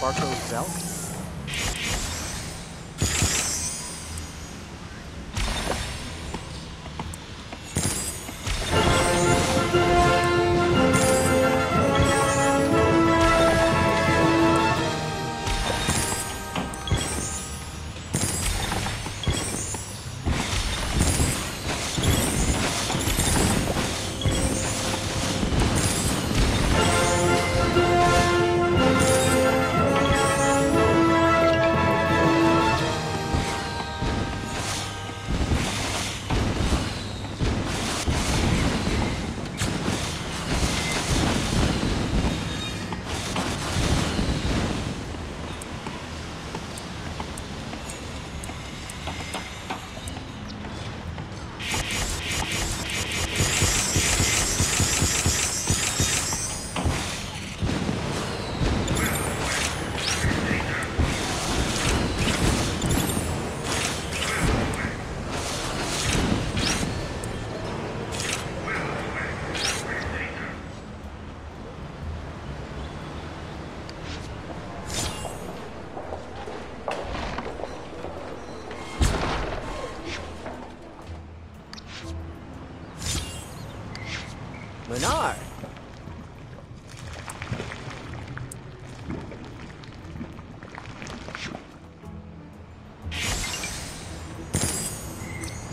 Barco Zelk?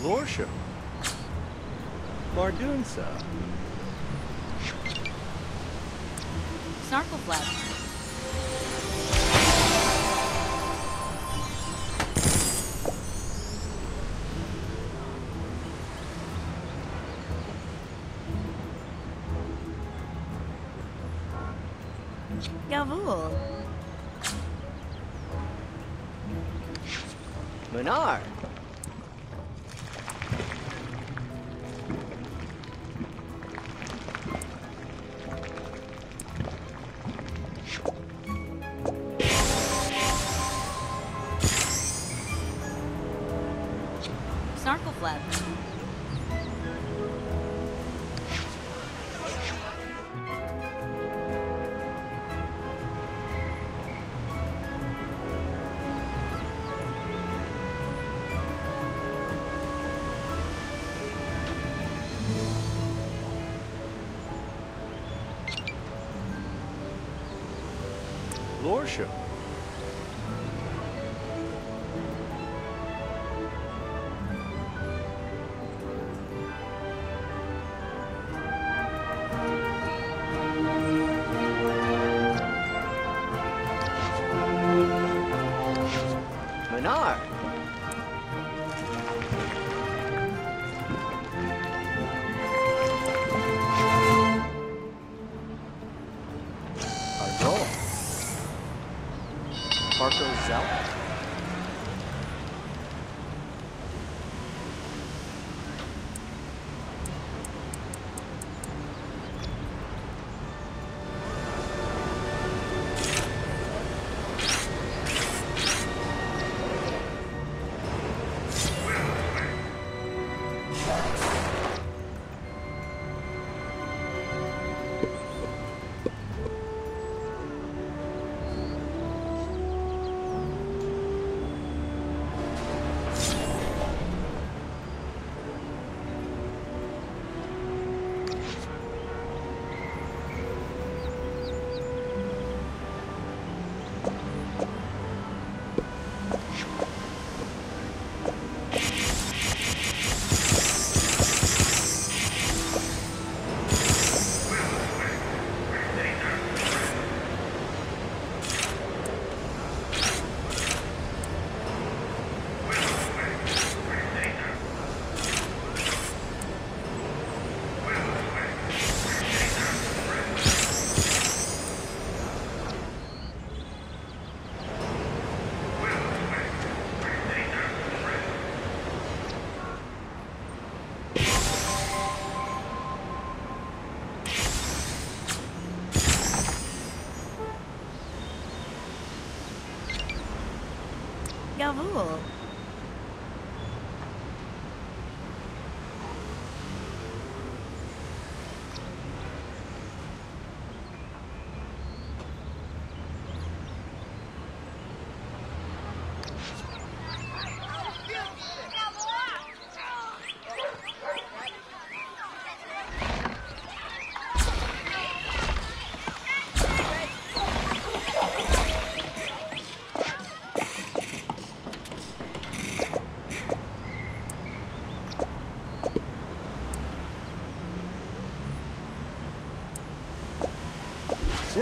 Lorsham. Mardunsa. Snarkleflap. Gavul. Menard. Snarkleflap. Lorsham. Menard. Hardroll. Barco Zelk. Gavul.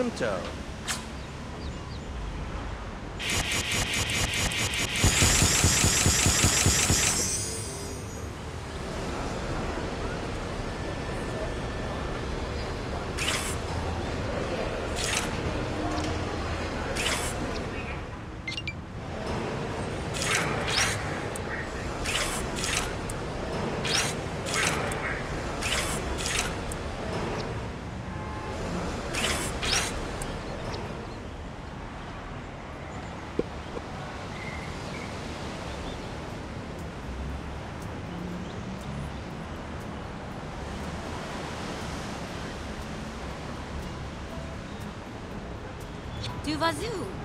Simto. do vazio.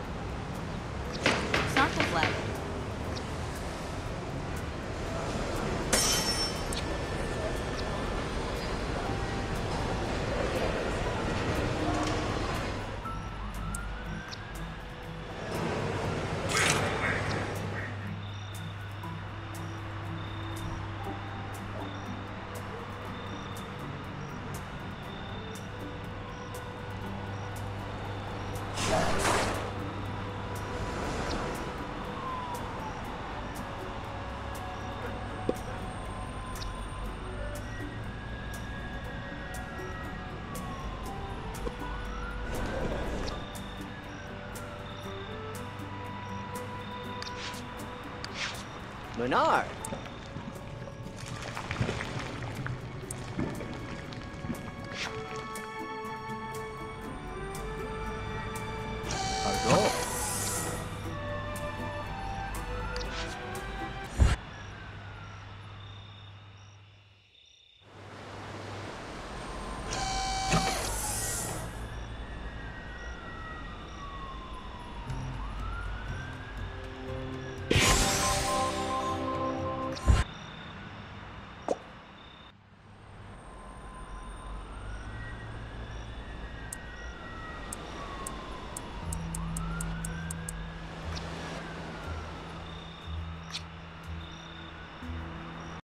Menard.